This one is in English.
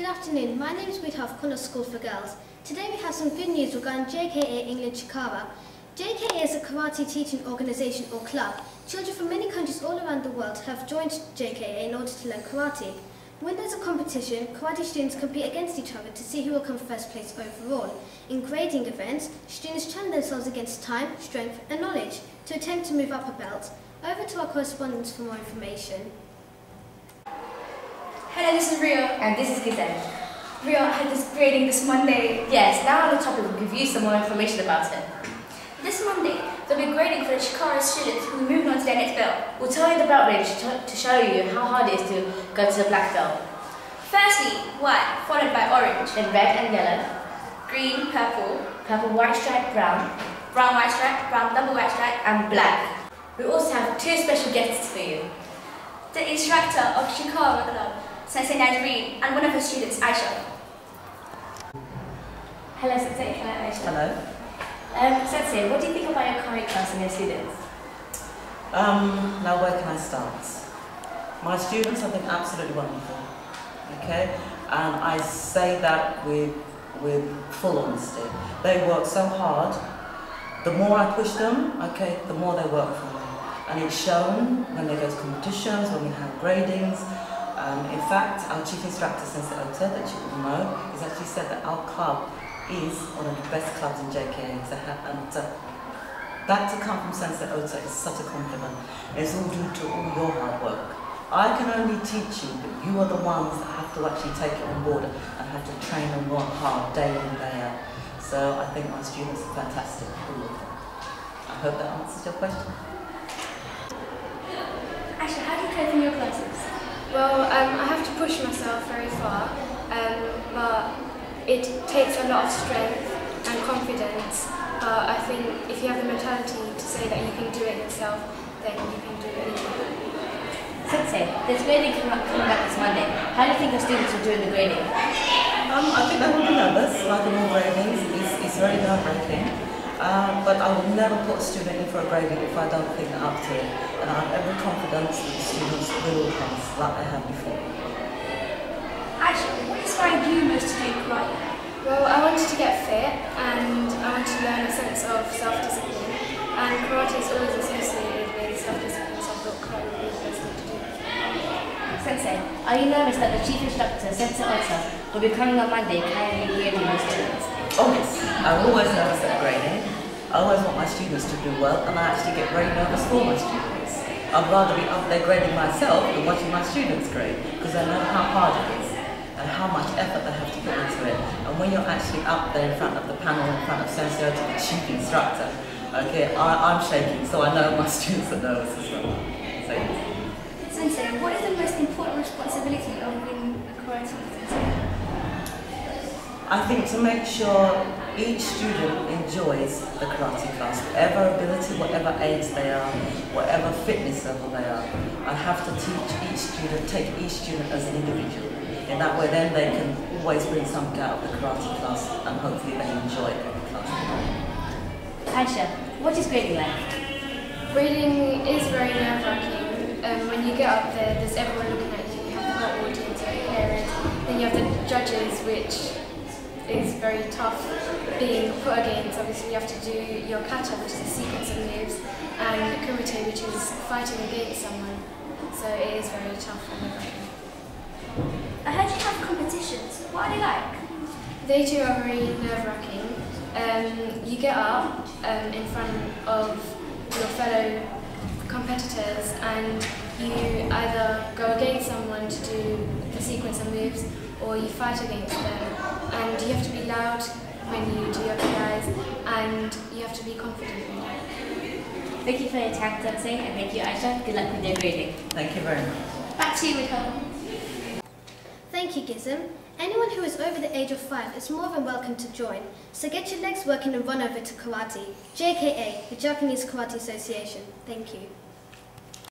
Good afternoon, my name is Rita of Connaught School for Girls. Today we have some good news regarding JKA England Chikara. JKA is a karate teaching organisation or club. Children from many countries all around the world have joined JKA in order to learn karate. When there's a competition, karate students compete against each other to see who will come first place overall. In grading events, students challenge themselves against time, strength and knowledge to attempt to move up a belt. Over to our correspondents for more information. Hello, this is Rio. And this is Gizem. Rio had this grading this Monday. Yes, now on the topic, we'll give you some more information about it. This Monday, there'll be grading for the Chikara students who moving on to their next belt. We'll tell you the belt range to, show you how hard it is to go to the black belt. Firstly, white, followed by orange, Then red and yellow, green, purple, purple, white stripe, brown, brown, white stripe, brown, double white stripe, and black. We also have two special guests for you. the instructor of Chikara Club, Sensei Nazreen, and one of her students, Aisha. Hello, Sensei. Hello, Aisha. Hello. Um, Sensei, what do you think about your current class and your students? Um, now where can I start? My students have been absolutely wonderful. Okay? And I say that with, with full honesty. They work so hard. The more I push them, okay, the more they work for me. And it's shown when they go to competitions, when we have gradings. Um, in fact, our chief instructor, Sensei Ota, that you all know, has actually said that our club is one of the best clubs in have- And uh, that to come from Sensei Ota is such a compliment. It's all due to all your hard work. I can only teach you, but you are the ones that have to actually take it on board and have to train and work hard day in, day out. So I think my students are fantastic, all of them. I hope that answers your question. Aisha, how do you cope in your classes? Well, um, I have to push myself very far, um, but it takes a lot of strength and confidence. But I think if you have the mentality to say that you can do it yourself, then you can do anything. Sensei, there's grading coming up, coming up this Monday. How do you think your students will do in the grading? Um, I think they will be nervous, like in all gradings. It's, it's very nerve-wracking. Um, but I will never put a student in for a grading if I don't think they're up to it. And I have every confidence that the students will pass like they have before. Actually, what inspired you most to do karate? Well, I wanted to get fit and I wanted to learn a sense of self-discipline. And karate is always associated with self-discipline, so I thought karate would be the best thing to do. Sensei, are you nervous that the chief instructor, Sensei Ota, will be coming on Monday carrying the grading your students? Oh yes, I'm always nervous at grading. I always want my students to do well and I actually get very nervous for my students. I'd rather be up there grading myself than watching my students grade because I know how hard it is and how much effort they have to put into it. And when you're actually up there in front of the panel, in front of Sensei Ota, the chief instructor, okay, I, I'm shaking so I know my students are nervous as well. So. Sensei, what is the most important responsibility of being a karate sensei? I think to make sure each student enjoys the karate class, whatever ability, whatever age they are, whatever fitness level they are. I have to teach each student, take each student as an individual. In that way then they can always bring something out of the karate class and hopefully they enjoy every class. Aisha, what is grading like? Reading is very nerve-wracking. Um, when you get up there, there's everyone looking at you. You have the whole audience, your parents, then you have the judges, which is very tough being put against. Obviously, you have to do your kata, which is a sequence of moves, and kumite, which is fighting against someone. So it is very tough and nerve-wracking. I heard you have competitions. What are they like? They too are very nerve-wracking. Um, you get up um, in front of your fellow competitors and you either go against someone to do the sequence of moves or you fight against them. And you have to be loud when you do your kiais and you have to be confident in that. Thank you for your time, Sensei, and thank you, Aisha. Good luck with your grading. Thank you very much. Back to you with. Thank you, Gizem. Anyone who is over the age of five is more than welcome to join. So get your legs working and run over to karate. JKA, the Japanese Karate Association. Thank you.